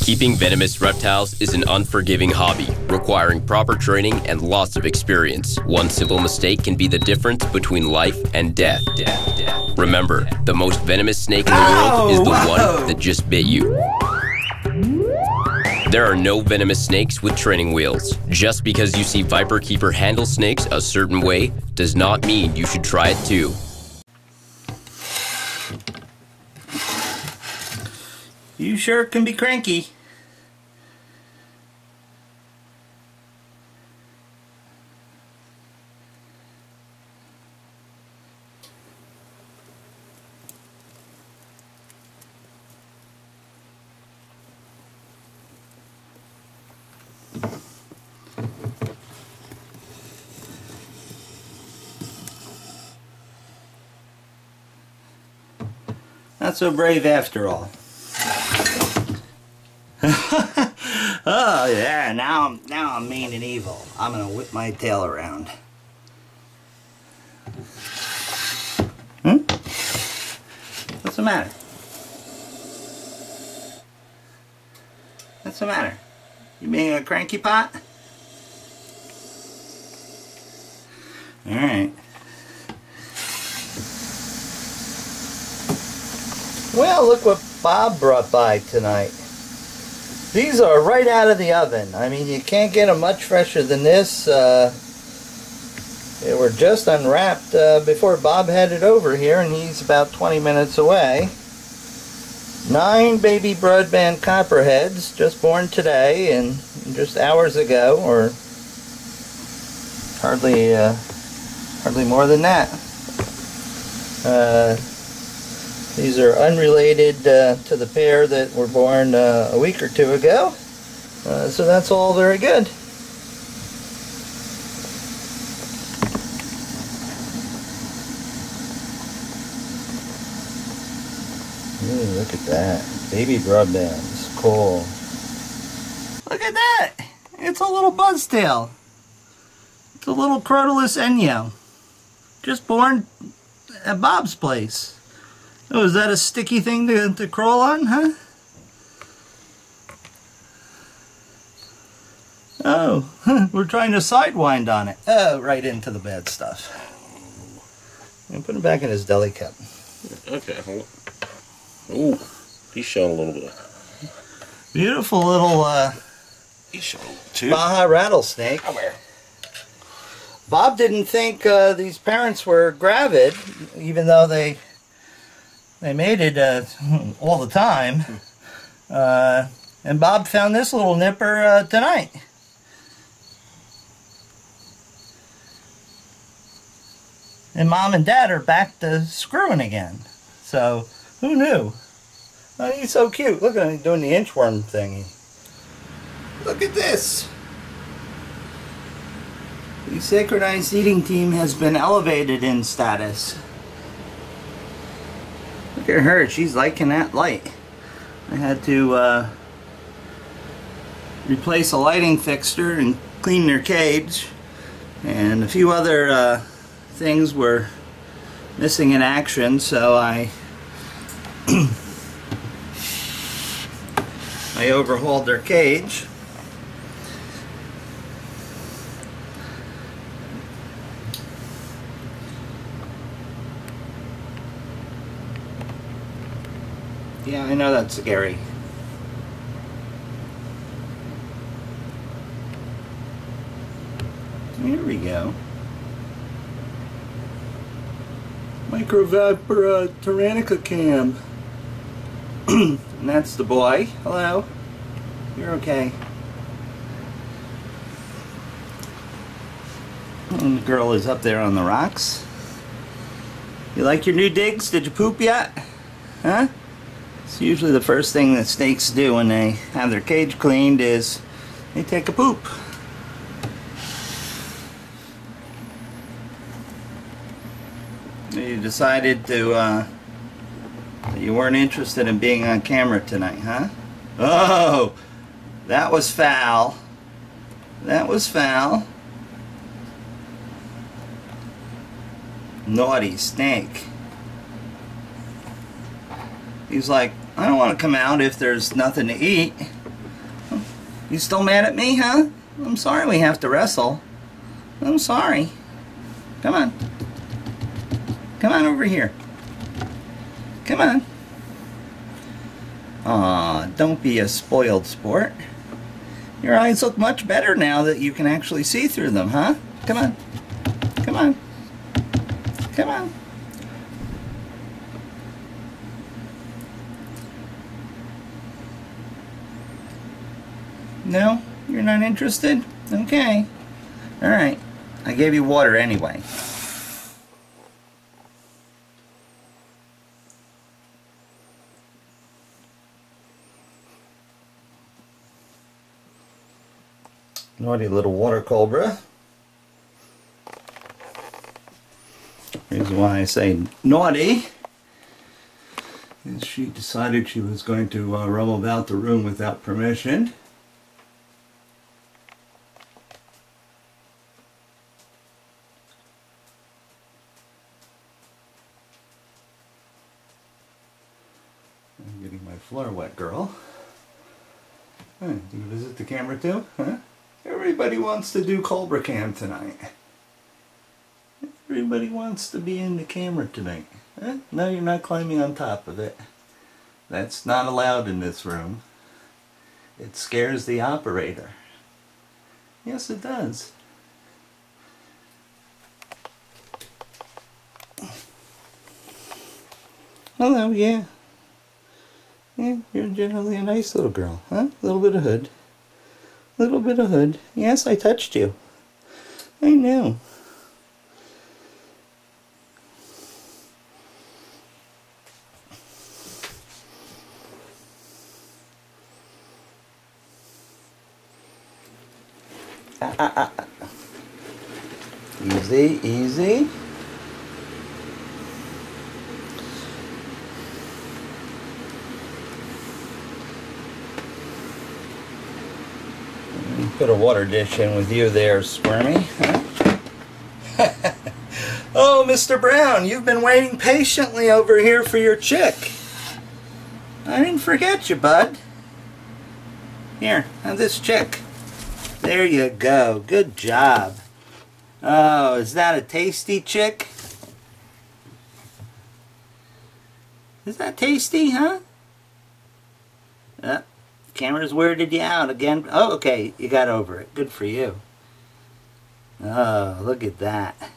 Keeping venomous reptiles is an unforgiving hobby, requiring proper training and lots of experience. One simple mistake can be the difference between life and death. death, death. Remember, the most venomous snake in the world oh, is the one that just bit you. There are no venomous snakes with training wheels. Just because you see Viper Keeper handle snakes a certain way does not mean you should try it too. You sure can be cranky. Not so brave after all. oh yeah, now I'm now I'm mean and evil. I'm gonna whip my tail around. Hmm? What's the matter? What's the matter? You being a cranky pot? Alright. Well, look what Bob brought by tonight. These are right out of the oven. I mean, you can't get them much fresher than this. Uh, they were just unwrapped uh, before Bob headed over here, and he's about 20 minutes away. Nine baby broadband copperheads, just born today, and just hours ago, or hardly, uh, hardly more than that. These are unrelated uh, to the pair that were born uh, a week or two ago. Uh, so that's all very good. Ooh, look at that. Baby broadbands. Cool. Look at that. It's a little buzztail. It's a little Crotalus enyo. Just born at Bob's place. Oh, is that a sticky thing to, to crawl on, huh? Oh, we're trying to sidewind on it. Oh, right into the bad stuff. And put him back in his deli cup. Okay. Ooh, he's showing a little bit. Beautiful little uh, He's showing too. Baja rattlesnake. Come here. Bob didn't think uh, these parents were gravid, even though they they made it uh, all the time. Uh, and Bob found this little nipper uh, tonight. And mom and dad are back to screwing again. So, who knew? Oh, he's so cute. Look at him doing the inchworm thingy. Look at this. The synchronized eating team has been elevated in status. Look at her, she's liking that light. I had to uh, replace a lighting fixture and clean their cage. And a few other uh, things were missing in action, so I I overhauled their cage. Yeah, I know that's scary. Here we go. Microvapor uh, Tyrannica cam. and that's the boy. Hello. You're okay. And the girl is up there on the rocks. You like your new digs? Did you poop yet? Huh? It's usually the first thing that snakes do when they have their cage cleaned is they take a poop. You decided to, uh, you weren't interested in being on camera tonight, huh? Oh, that was foul. That was foul. Naughty snake. He's like, I don't want to come out if there's nothing to eat. You still mad at me, huh? I'm sorry we have to wrestle. I'm sorry. Come on. Come on over here. Come on. Aw, don't be a spoiled sport. Your eyes look much better now that you can actually see through them, huh? Come on. Come on. Come on. No? You're not interested? Okay. Alright. I gave you water anyway. Naughty little water cobra. Reason why I say naughty is she decided she was going to uh, roam about the room without permission. I'm getting my floor wet, girl. Huh, do you visit the camera too? Huh? Everybody wants to do Cobra Cam tonight. Everybody wants to be in the camera tonight. Huh? No, you're not climbing on top of it. That's not allowed in this room. It scares the operator. Yes, it does. Hello, yeah. Yeah, you're generally a nice little girl, huh? A little bit of hood. A little bit of hood. Yes, I touched you. I know. Ah, ah, ah. Put a water dish in with you there, Squirmy. Oh, Mr. Brown, you've been waiting patiently over here for your chick. I didn't forget you, bud. Here, have this chick. There you go. Good job. Oh, is that a tasty chick? Is that tasty, huh? Uh, camera's weirded you out again. Oh, okay. You got over it. Good for you. Oh, look at that.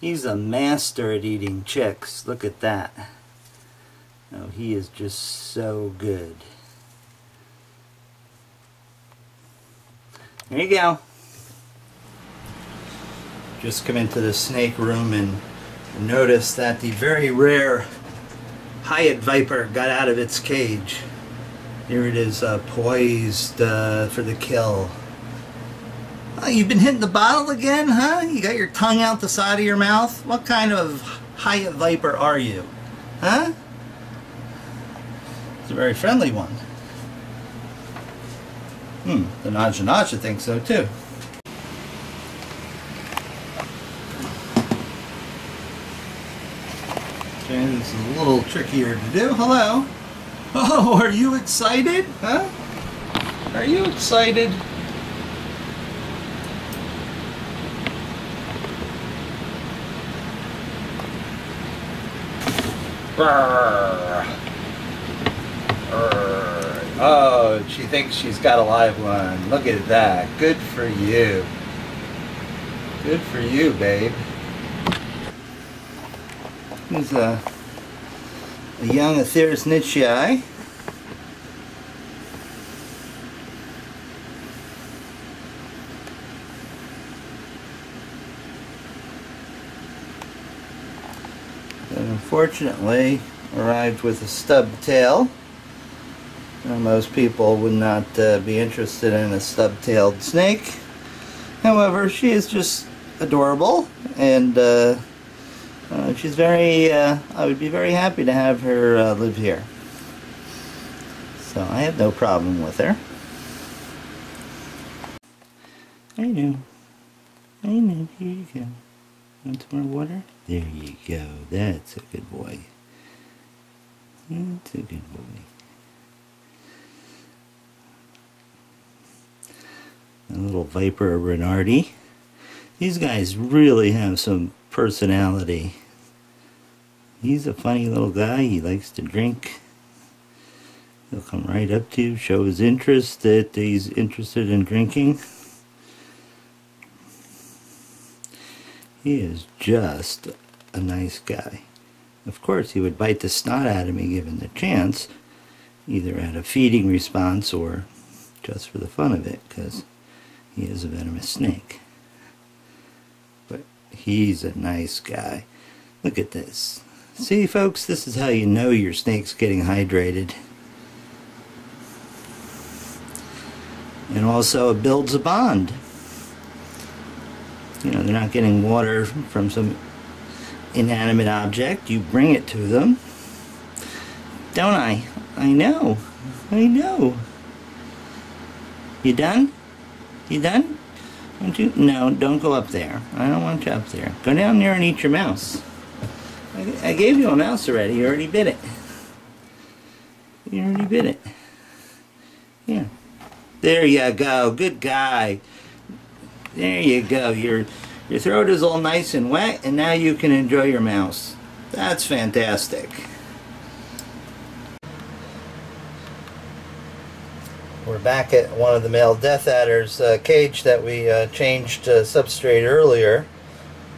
He's a master at eating chicks. Look at that. Oh, he is just so good. There you go. Just come into the snake room and notice that the very rare Hyatt Viper got out of its cage. Here it is uh, poised uh, for the kill. Oh, you've been hitting the bottle again, huh? You got your tongue out the side of your mouth? What kind of Hyatt Viper are you? Huh? It's a very friendly one. Hmm, the Naja Naja thinks so too. Okay, this is a little trickier to do. Hello. Oh, are you excited? Huh? Are you excited? Oh, she thinks she's got a live one. Look at that. Good for you. Good for you, babe. Here's a, a young Atheris nitzschei. And unfortunately arrived with a stub tail. Now, most people would not uh, be interested in a stub-tailed snake. However, she is just adorable and uh, uh, she's very, uh, I would be very happy to have her uh, live here. So I have no problem with her. I know. I know. Here you go. Want some more water? There you go. That's a good boy. That's a good boy. A little Viper Renardi. These guys really have some personality. He's a funny little guy. He likes to drink. He'll come right up to you, show his interest that he's interested in drinking. He is just a nice guy. Of course, he would bite the snot out of me given the chance, either at a feeding response or just for the fun of it, because he is a venomous snake. But he's a nice guy. Look at this. See, folks, this is how you know your snake's getting hydrated. And also, it builds a bond. You know, they're not getting water from some inanimate object. You bring it to them. Don't I? I know. I know. You done? You done? Don't you? No, don't go up there. I don't want you up there. Go down there and eat your mouse. I, I gave you a mouse already. You already bit it. You already bit it. Yeah. There you go. Good guy. There you go. Your your throat is all nice and wet, and now you can enjoy your mouse. That's fantastic. We're back at one of the male Death Adder's uh, cage that we uh, changed uh, substrate earlier.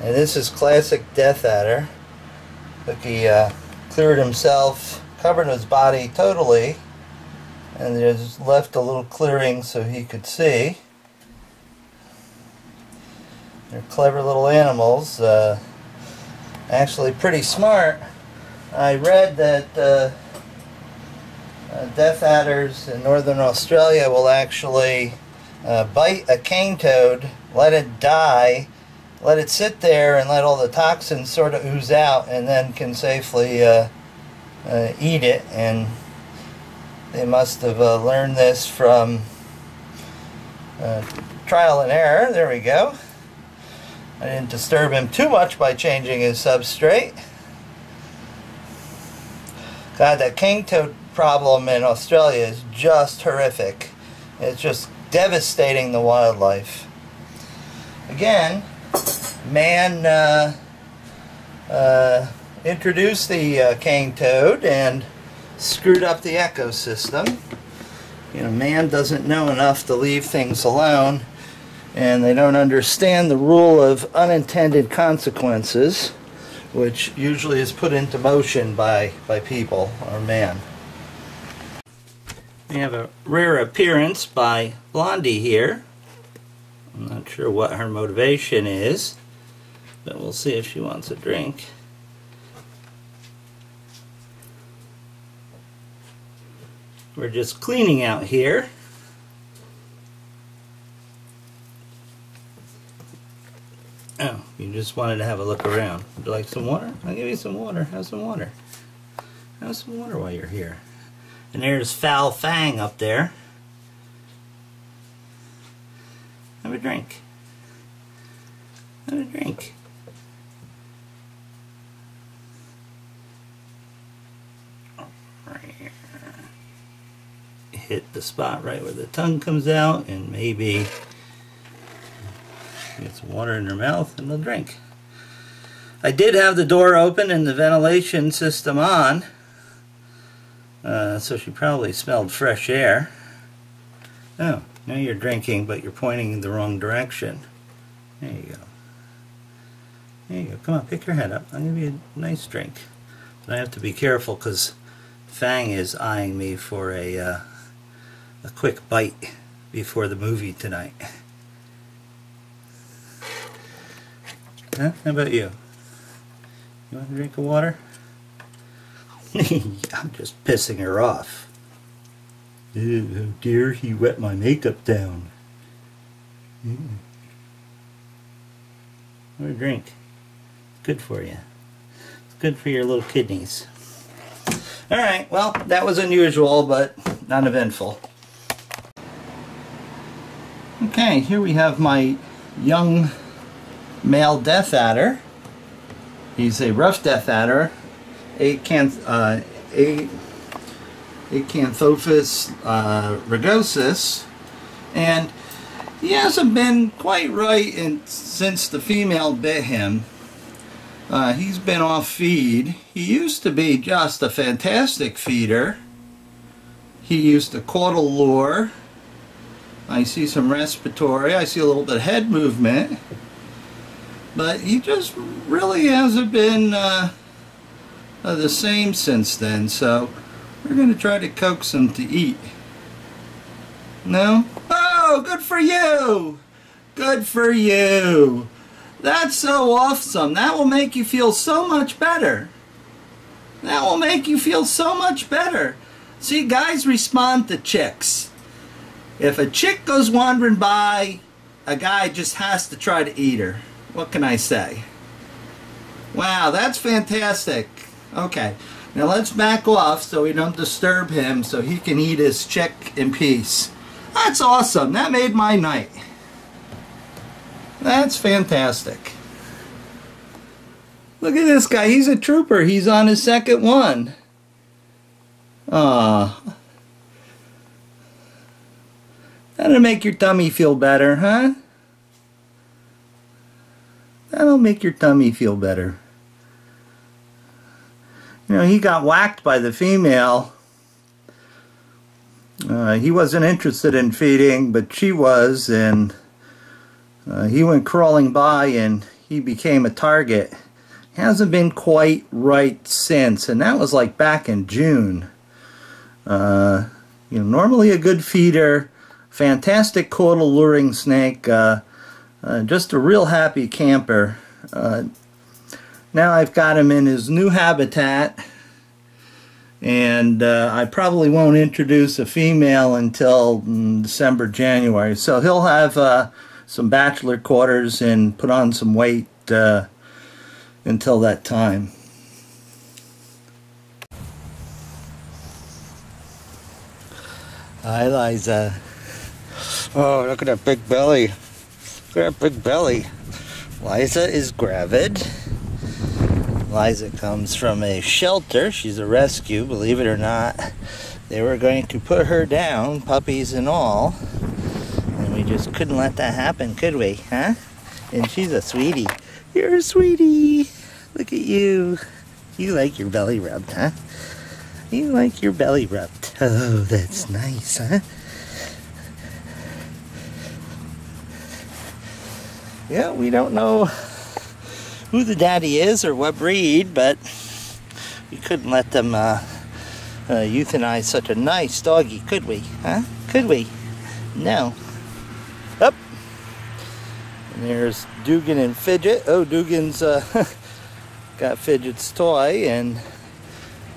And this is classic Death Adder. He uh, cleared himself, covered his body totally, and just left a little clearing so he could see. They're clever little animals. Uh, actually pretty smart. I read that uh, uh, death adders in northern Australia will actually uh, bite a cane toad, let it die, let it sit there and let all the toxins sort of ooze out and then can safely uh, uh, eat it and they must have uh, learned this from uh, trial and error. There we go. I didn't disturb him too much by changing his substrate. God, that cane toad problem in Australia is just horrific. It's just devastating the wildlife. Again, man uh, uh, introduced the uh, cane toad and screwed up the ecosystem. You know, man doesn't know enough to leave things alone and they don't understand the rule of unintended consequences which usually is put into motion by, by people or man. We have a rare appearance by Blondie here. I'm not sure what her motivation is, but we'll see if she wants a drink. We're just cleaning out here. Oh, you just wanted to have a look around. Would you like some water? I'll give you some water. Have some water. Have some water while you're here. And there's Foul Fang up there. Have a drink. Have a drink. Hit the spot right where the tongue comes out and maybe get some water in her mouth and they'll drink. I did have the door open and the ventilation system on. Uh, so she probably smelled fresh air. Oh, now you're drinking, but you're pointing in the wrong direction. There you go. There you go. Come on, pick your head up. I'll give you a nice drink. But I have to be careful because Fang is eyeing me for a, uh, a quick bite before the movie tonight. Huh? How about you? You want a drink of water? I'm just pissing her off. Oh dear, he wet my makeup down. Mm. What a drink. Good for you. It's good for your little kidneys. Alright, well, that was unusual, but not eventful. Okay, here we have my young male death adder. He's a rough death adder, Acanth, uh, Acanthophis uh, rugosus, and he hasn't been quite right in, since the female bit him. Uh, he's been off feed. He used to be just a fantastic feeder. He used to caudal lure. I see some respiratory. I see a little bit of head movement. But he just really hasn't been uh, uh, the same since then. So we're going to try to coax them to eat. No? Oh, good for you! Good for you! That's so awesome. That will make you feel so much better. That will make you feel so much better. See, guys respond to chicks. If a chick goes wandering by, a guy just has to try to eat her. What can I say? Wow, that's fantastic. Okay, now let's back off so we don't disturb him so he can eat his chick in peace. That's awesome. That made my night. That's fantastic. Look at this guy. He's a trooper. He's on his second one. Ah. That'll make your tummy feel better, huh? That'll make your tummy feel better. You know, he got whacked by the female. Uh, he wasn't interested in feeding, but she was, and uh, he went crawling by and he became a target. Hasn't been quite right since, and that was like back in June. Uh, you know, normally a good feeder, fantastic caudal luring snake, uh, uh, just a real happy camper. Now I've got him in his new habitat and uh, I probably won't introduce a female until mm, December, January. So he'll have uh, some bachelor quarters and put on some weight uh, until that time. Hi, Liza. Oh, look at that big belly. Look at that big belly. Liza is gravid. Liza comes from a shelter. She's a rescue, believe it or not. They were going to put her down, puppies and all. And we just couldn't let that happen, could we? Huh? And she's a sweetie. You're a sweetie. Look at you. You like your belly rubbed, huh? You like your belly rubbed. Oh, that's nice, huh? Yeah, we don't know who the daddy is or what breed, but we couldn't let them uh, uh, euthanize such a nice doggy, could we? Huh? Could we? No. Up. And there's Dugan and Fidget. Oh, Dugan's uh, got Fidget's toy and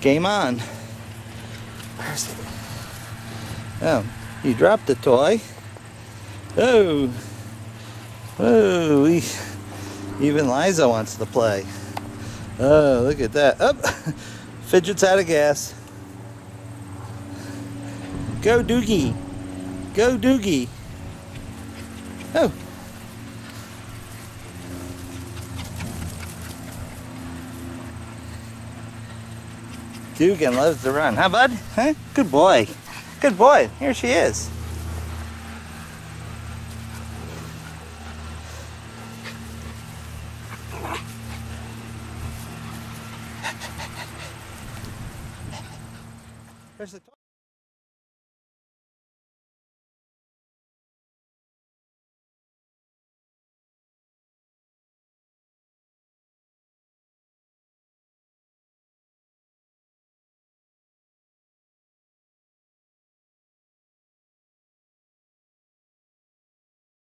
game on. Where's it? Oh, he dropped the toy. Oh. Oh, we even Liza wants to play. Oh, look at that. Up. Oh, Fidget's out of gas. Go Doogie. Go Doogie. Oh. Dugan loves to run. Huh, bud? Huh? Good boy. Good boy. Here she is.